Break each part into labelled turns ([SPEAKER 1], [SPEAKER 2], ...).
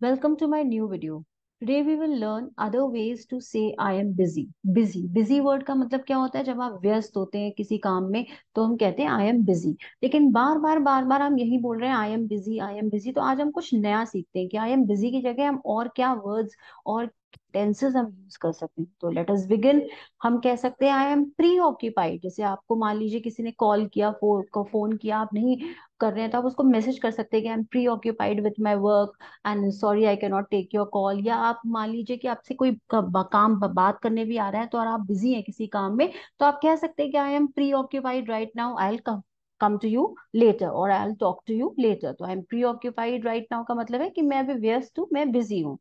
[SPEAKER 1] Welcome to my new video. Today we will learn other ways to say I am busy. Busy. Busy word का मतलब क्या होता है जब आप व्यस्त होते हैं किसी काम में तो हम कहते हैं I am busy. लेकिन बार बार बार बार हम यही बोल रहे हैं I am busy, I am busy. तो आज हम कुछ नया सीखते हैं कि I am busy की जगह हम और क्या वर्ड्स और टेंसेस हम यूज़ कर सकते हैं। तो लेट अस बिगिन हम कह सकते हैं आई एम प्री ऑक्यूपाइड जैसे आपको मान लीजिए किसी ने कॉल किया फो, फ़ोन किया आप नहीं कर रहे हैं तो आप उसको मैसेज कर सकते हैं कि I am preoccupied with my work and sorry I can not take your call या आप मान लीजिए कि आपसे कोई काम बात करने भी आ रहा है तो और आप बिज़ी हैं किसी काम में तो आप कह सकते हैं कि I am preoccupied right now I'll come come to you later और I'll talk to you later तो I am preoccupied right now का मतलब है कि मैं अभी व्यस्त हूँ मैं बिज़ी हूँ।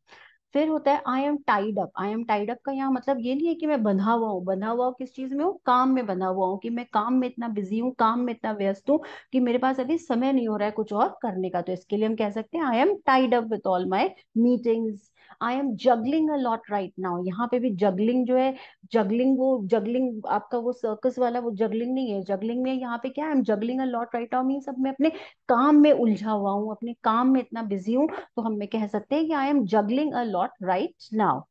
[SPEAKER 1] फिर होता है I am tied up I am tied up का यहाँ मतलब ये नहीं है कि मैं बंधा हुआ हूँ। बंधा हुआ हूँ किस चीज़ में हूँ? काम में बंधा हुआ हूँ कि मैं काम में इतना बिज़ी हूँ, काम में इतना व्यस्त हूँ कि मेरे पास अभी समय नहीं हो रहा है कुछ और करने का। तो इसके लिए हम कह सकते हैं I am tied up with all my meetings I am juggling a lot right now यहाँ पे भी जगलिंग जो है जगलिंग वो जगलिंग आपका वो सर्कस वाला वो जगलिंग नहीं है। जगलिंग में यहाँ पे क्या है juggling a lot right now mean सब मैं अपने काम में उलझा हुआ हूँ, अपने काम में इतना बिज़ी हूँ तो हम कह सकते हैं कि I am juggling a lot right now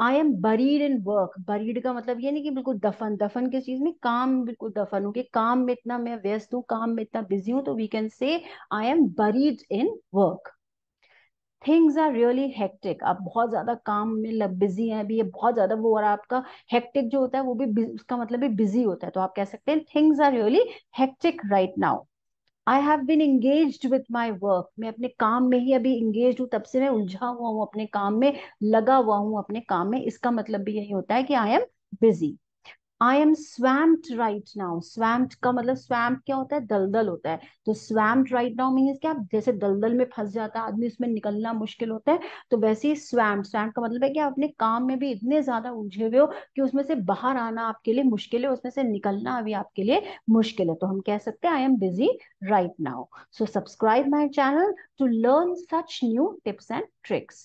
[SPEAKER 1] I am buried in work buried का मतलब ये नहीं कि बिल्कुल दफन दफन किस चीज़ में? काम बिल्कुल दफन हूँ कि काम में इतना मैं व्यस्त हूँ, काम में इतना बिज़ी हूँ तो we can say I am buried in work things are really hectic आप बहुत ज़्यादा काम में बिज़ी हैं, अभी ये बहुत ज़्यादा वो और आपका हेक्टिक जो होता है वो भी उसका मतलब भी बिज़ी होता है। तो आप कह सकते हैं things are really hectic right now I have been engage with my work मैं अपने काम में ही अभी इंगेज हूँ, तब से मैं उलझा हुआ हूँ अपने काम में, लगा हुआ हूँ अपने काम में। इसका मतलब भी यही होता है कि I am busy I am swamped right now swamped का मतलब स्वैम्ड क्या होता है? दलदल होता है। तो स्वैम्ड राइट नाउ मीन्स क्या जैसे दलदल में फंस जाता है, आदमी उसमें निकलना मुश्किल होता है तो वैसे ही स्वैम्ड स्वैम्ड का मतलब है कि आप अपने काम में भी इतने ज़्यादा उलझे हुए हो कि उसमें से बाहर आना आपके लिए मुश्किल है, उसमें से निकलना अभी आपके लिए मुश्किल है। तो हम कह सकते हैं I am busy right now so subscribe my channel to learn such new tips and tricks